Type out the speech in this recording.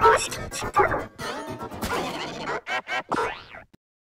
公式ツイッ